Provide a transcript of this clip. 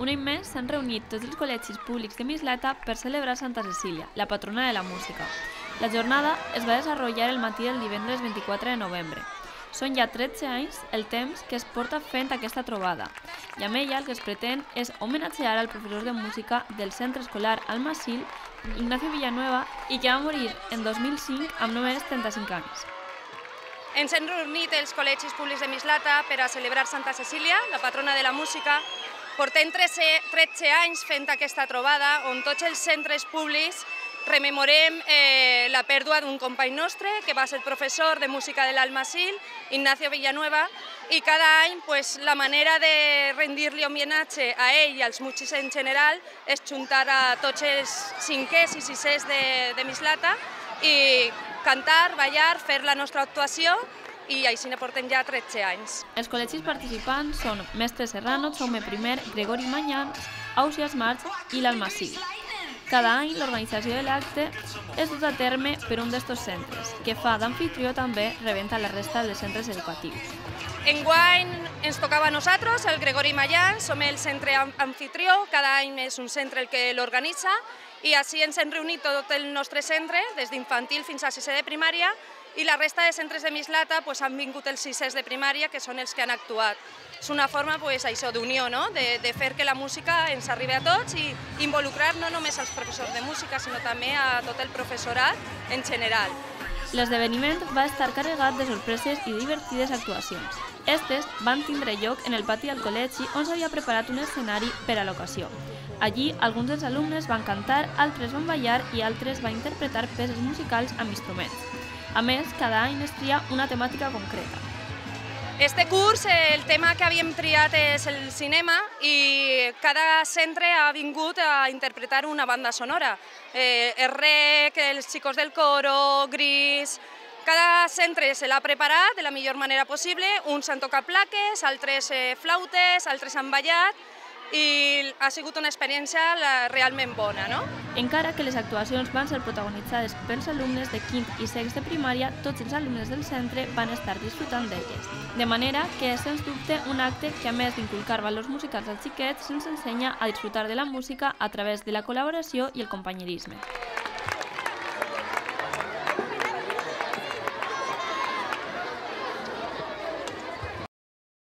un any més s'han reunit tots els col·legis públics de Mislata per celebrar Santa Cecília, la patrona de la música. La jornada es va desenvolupar el matí del divendres 24 de novembre. Són ja 13 anys el temps que es porta fent aquesta trobada i amb ella el que es pretén és homenatgear al professor de música del centre escolar Almasil, Ignacio Villanueva, i que va morir en 2005 amb només 35 anys. Ens hem reunit els col·legis públics de Mislata per a celebrar Santa Cecília, la patrona de la música. Portem 13, 13 anys fent aquesta trobada on tots els centres públics rememorem eh, la pèrdua d'un company nostre que va ser professor de música de l'Almasil, Ignacio Villanueva, i cada any pues, la manera de rendir-li homenatge a ell i als músics en general és juntar a tots els cinquers i sisers de, de Mislata i cantar, ballar, fer la nostra actuació i així ne portem ja 13 anys. Els col·legis participants són Mestre Serrano, Jaume I, Gregori Manyans, Ausias March i l'Almací. Cada any l'organització de l'acte és dut a terme per un d'estos centres, que fa d'anfitrió també rebent a la resta dels centres educatius. Enguany ens tocava a nosaltres, el Gregori Mayans, som el centre anfitrió, cada any és un centre el que l'organitza i així ens hem reunit tot el nostre centre, des d'infantil fins a sisè de primària, i la resta de centres de Mislata pues, han vingut els sisès de primària, que són els que han actuat. És una forma pues, això d'unió, no? de, de fer que la música ens arribi a tots i involucrar no només als professors de música, sinó també a tot el professorat en general. L'esdeveniment va estar carregat de sorpreses i divertides actuacions. Estes van tindre lloc en el pati del col·legi on s'havia preparat un escenari per a l'ocasió. Allí, alguns dels alumnes van cantar, altres van ballar i altres van interpretar peces musicals amb instruments. A més, cada any es tria una temàtica concreta. Este curs el tema que havíem triat és el cinema i cada centre ha vingut a interpretar una banda sonora. Eh, el REC, els xicos del coro, Gris... Cada centre se l'ha preparat de la millor manera possible, uns han tocat plaques, altres eh, flautes, altres han ballat i ha sigut una experiència realment bona. No? Encara que les actuacions van ser protagonitzades pels alumnes de quint i sext de primària, tots els alumnes del centre van estar disfrutant d'elles. De manera que és, sens dubte, un acte que, a més d'inculcar valors musicals als xiquets, se'ns ensenya a disfrutar de la música a través de la col·laboració i el companyerisme.